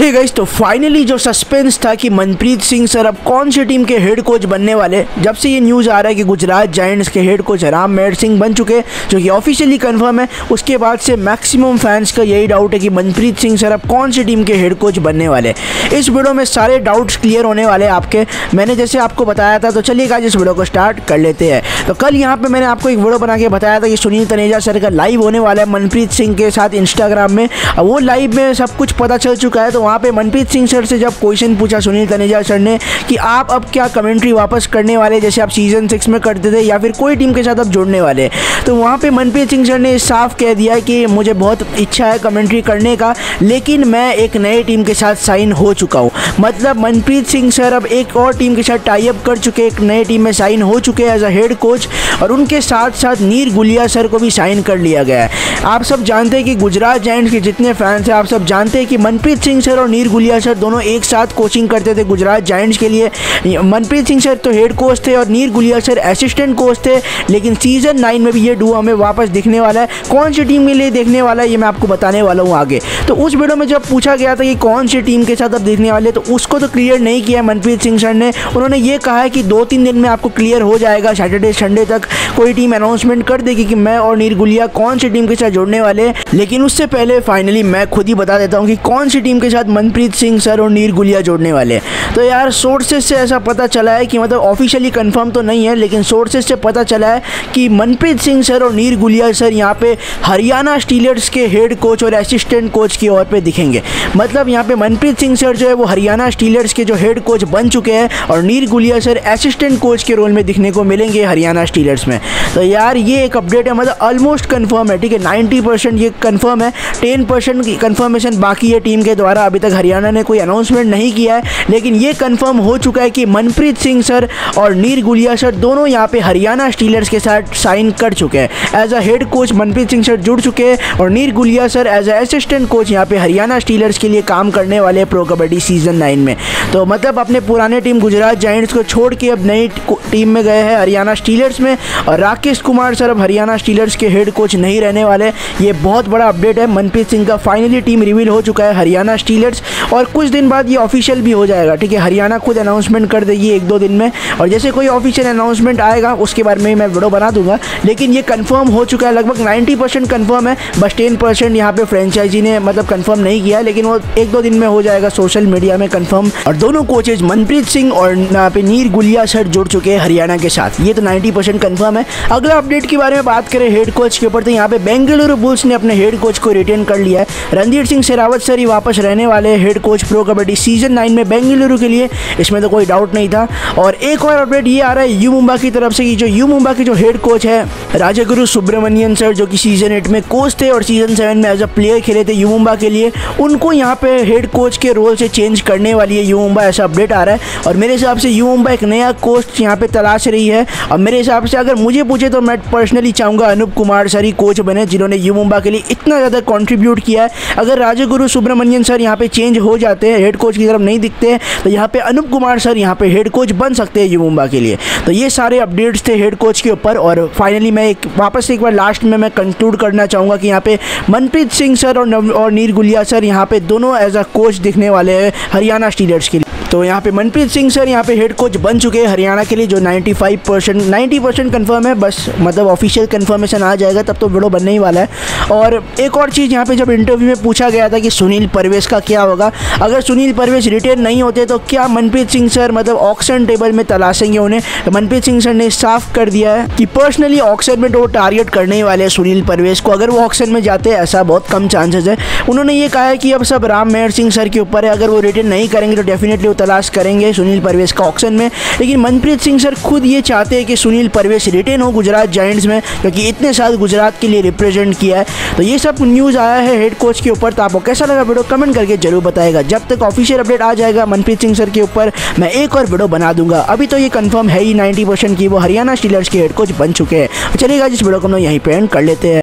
हे guys तो finally जो suspense था कि मनप्रीत सिंह सर अब कौन सी टीम के हेड कोच बनने वाले जब से ये न्यूज़ आ रहा है कि गुजरात जायंट्स के हेड कोच राम मेहर सिंह बन चुके जो कि ऑफिशियली कंफर्म है, उसके बाद से मैक्सिमम फैंस का यही डाउट है कि मनप्रीत सिंह सर अब कौन सी टीम के हेड कोच बनने वाले इस वीडियो में सारे डाउट्स क्लियर होने वाले आपके। मैंने जैसे आपको बताया था तो चलिए गाइस इस वीडियो को स्टार्ट कर लेते हैं। तो कल यहाँ पे मैंने आपको एक वीडियो बना के बताया था कि सुनील तनेजा सर का लाइव होने वाला है मनप्रीत सिंह के साथ इंस्टाग्राम में। वो लाइव में सब कुछ पता चल चुका है तो वहाँ पे मनप्रीत सिंह सर से जब क्वेश्चन पूछा सुनील तनेजा सर ने कि आप अब क्या कमेंट्री वापस करने वाले, जैसे आप सीज़न सिक्स में करते थे, या फिर कोई टीम के साथ अब जुड़ने वाले? तो वहाँ पर मनप्रीत सिंह सर ने साफ़ कह दिया कि मुझे बहुत इच्छा है कमेंट्री करने का, लेकिन मैं एक नए टीम के साथ साइन हो चुका हूँ। मतलब मनप्रीत सिंह सर अब एक और टीम के साथ टाइप कर चुके, एक नए टीम में साइन हो चुके हैं एज अ हेड कोच और उनके साथ साथ नीर गुलिया सर को भी साइन कर लिया गया है। आप सब जानते हैं कि गुजरात जाइंट्स के जितने फैंस हैं, आप सब जानते हैं कि मनप्रीत सिंह सर और नीर गुलिया सर दोनों एक साथ कोचिंग करते थे गुजरात जाइंट्स के लिए। मनप्रीत सिंह सर तो हेड कोच थे और Neer Gulia sir assistant coach थे, लेकिन सीज़न नाइन में भी ये डू हमें वापस दिखने वाला है। कौन सी टीम के लिए देखने वाला है, ये मैं आपको बताने वाला हूँ आगे। तो उस वीडियो में जब पूछा गया था कि कौन सी टीम के साथ अब देखने वाले तो उसको तो क्लियर नहीं किया मनप्रीत सिंह सर ने। उन्होंने ये कहा है कि दो तीन दिन में आपको क्लियर हो जाएगा सैटरडे संडे तक कोई टीम अनाउंसमेंट कर देगी कि मैं और नीर गुलिया कौन सी टीम के साथ जुड़ने वाले लेकिन उससे पहले फाइनली मैं खुद ही बता देता हूँ कि कौन सी टीम के साथ मनप्रीत सिंह सर और नीर गुलिया जोड़ने वाले हैं। तो यार सोर्सेज से ऐसा पता चला है कि मतलब ऑफिशियली कंफर्म तो नहीं है, लेकिन सोर्सेज से पता चला है कि मनप्रीत सिंह सर और नीर गुलिया सर यहाँ पे हरियाणा स्टीलर्स के हेड कोच और असिस्टेंट कोच की ओर पे दिखेंगे। मतलब यहाँ पे मनप्रीत सिंह सर जो है, वो हरियाणा स्टीलर्स के जो हेड कोच बन चुके हैं और Neer Gulia sir assistant coach के रोल में दिखने को मिलेंगे हरियाणा स्टीलर्स में। तो यार, ये एक अपडेट है मतलब ऑलमोस्ट कन्फर्म है, ठीक है? नाइन्टी ये कन्फर्म है टेन परसेंट कन्फर्मेशन बाकी है टीम के द्वारा। अभी तक हरियाणा ने कोई अनाउंसमेंट नहीं किया है, लेकिन ये कन्फर्म हो चुका है कि मनप्रीत सिंह सर और नीर गुलिया सर दोनों यहाँ पे हरियाणा स्टीलर्स के साथ साइन कर चुके हैं। As a head coach Manpreet Singh sir जुड़ चुके हैं और Neer Gulia sir as a assistant coach यहाँ पे हरियाणा स्टीलर्स के लिए काम करने वाले प्रो कबड्डी सीज़न नाइन में। तो मतलब अपने पुराने टीम गुजरात जाइंट्स को छोड़ के अब नई टीम में गए हैं हरियाणा स्टीलर्स में और राकेश कुमार सर अब हरियाणा स्टीलर्स के हेड कोच नहीं रहने वाले ये बहुत बड़ा अपडेट है। मनप्रीत सिंह का फाइनली टीम रिवील हो चुका है हरियाणा स्टीलर्स और कुछ दिन बाद ये ऑफिशियल भी हो जाएगा, ठीक है? हरियाणा खुद अनाउंसमेंट कर देगी एक दो दिन में और जैसे कोई ऑफिशियल अनाउंसमेंट आएगा, उसके बारे में मैं वीडियो बना दूँगा, लेकिन ये कंफर्म हो चुका है, लगभग 90 परसेंट कन्फर्म है, बस 10 परसेंट यहाँ पे फ्रेंचाइजी ने मतलब कंफर्म नहीं किया लेकिन वो एक दो दिन में हो जाएगा सोशल मीडिया में कंफर्म और दोनों कोचेज मनप्रीत सिंह और यहाँ पे नीर गुलिया सर जुड़ चुके हैं हरियाणा के साथ। ये तो नाइन्टी परसेंट कन्फर्म है। अगला अपडेट के बारे में बात करें हेड कोच के ऊपर तो यहाँ पे बेंगलुरु बुल्स ने अपने हेड कोच को रिटेन कर लिया है। रणधीर सिंह शेरावत सर ही वापस रहने वाले head coach pro kabaddi season nine में बेंगलुरु के लिए। इसमें तो कोई डाउट नहीं था। और एक और अपडेट ये आ रहा है यू मुंबा की तरफ़ से कि जो यू मुंबा की जो हेड कोच है राजागुरु सुब्रमण्यन सर जो कि सीज़न एट में कोच थे और सीज़न सेवन में एज अ प्लेयर खेले थे यू मुंबा के लिए, उनको यहाँ पे हेड कोच के रोल से चेंज करने वाली है यू मुंबा ऐसा अपडेट आ रहा है। और मेरे हिसाब से यू मुंबा एक नया कोच यहाँ पे तलाश रही है। और मेरे हिसाब से अगर मुझे पूछे तो मैं पर्सनली चाहूँगा अनूप कुमार सर ही कोच बने, जिन्होंने यू मुंबा के लिए इतना ज़्यादा कॉन्ट्रीब्यूट किया है। अगर राजागुरु सुब्रमण्यन सर यहाँ पे चेंज हो जाते हैं हेड कोच की तरफ़ नहीं दिखते हैं तो यहाँ पे अनूप कुमार सर यहाँ पे हेड कोच बन सकते हैं युवा के लिए। तो ये सारे अपडेट्स थे हेड कोच के ऊपर और फाइनली मैं एक, वापस एक बार लास्ट में मैं कंक्लूड करना चाहूँगा कि यहाँ पे मनप्रीत सिंह सर और और नीर गुलिया सर यहाँ पे दोनों एज अ कोच दिखने वाले हैं हरियाणा स्टीडर्स के लिए। तो यहाँ पे मनप्रीत सिंह सर, यहाँ पे हेड कोच बन चुके हैं हरियाणा के लिए, जो 95 परसेंट नाइन्टी परसेंट कन्फर्म है। बस मतलब ऑफिशियल कन्फर्मेशन आ जाएगा, तब तो वीडियो बनने ही वाला है। और एक और चीज़ यहाँ पे जब इंटरव्यू में पूछा गया था कि सुनील परवेश का क्या होगा, अगर सुनील परवेश रिटेन नहीं होते तो क्या मनप्रीत सिंह सर मतलब ऑक्शन टेबल में तलाशेंगे उन्हें? मनप्रीत सिंह सर ने साफ़ कर दिया है कि पर्सनली ऑक्शन में तो टारगेट करने ही वाले हैं सुनील परवेश को। अगर वो ऑक्शन में जाते हैं ऐसा बहुत कम चांसेस है। उन्होंने ये कहा है कि अब सब राम मेहर सिंह सर के ऊपर है, अगर वो रिटेन नहीं करेंगे तो डेफिनेटली तलाश करेंगे सुनील परवेश का ऑक्शन में। लेकिन मनप्रीत सिंह सर खुद ये चाहते हैं कि सुनील परवेश रिटेन हो गुजरात जाइंट्स में, क्योंकि इतने साल गुजरात के लिए रिप्रेजेंट किया है। तो ये सब न्यूज़ आया है हेड कोच के ऊपर तो आपको कैसा लगा वीडियो? कमेंट करके ज़रूर बताएगा। जब तक ऑफिशियल अपडेट आ जाएगा मनप्रीत सिंह सर के ऊपर, मैं एक और वीडियो बना दूँगा। अभी तो ये कंफर्म है ही नाइन्टी परसेंट वो हरियाणा स्टीलर्स के हेड कोच बन चुके हैं। चलिएगा जिस वीडियो को हम यहीं पे एंड कर लेते हैं।